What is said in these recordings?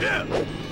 Yeah.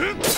っ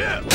Yeah.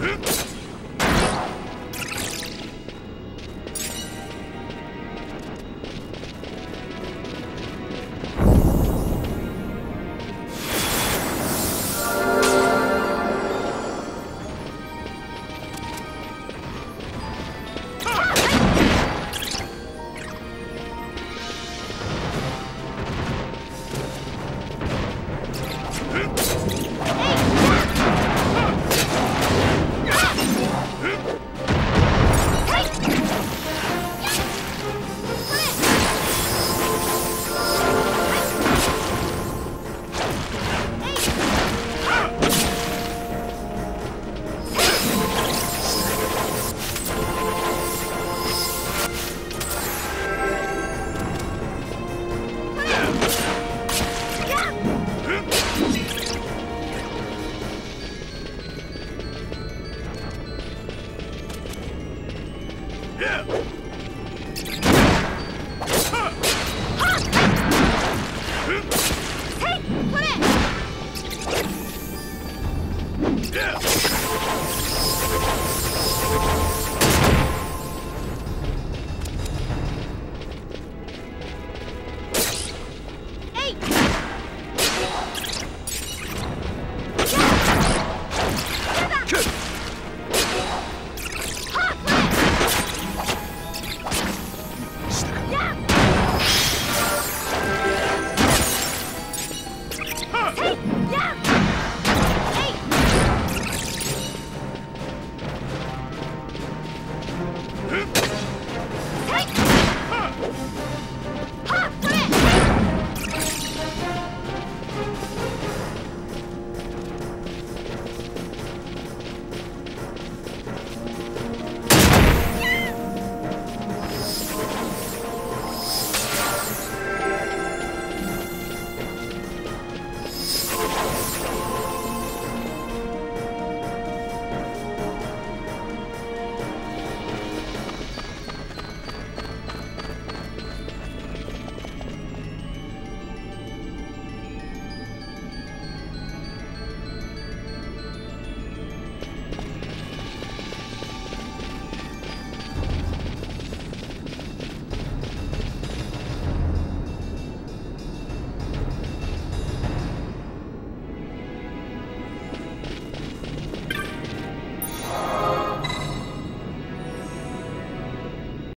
Huh?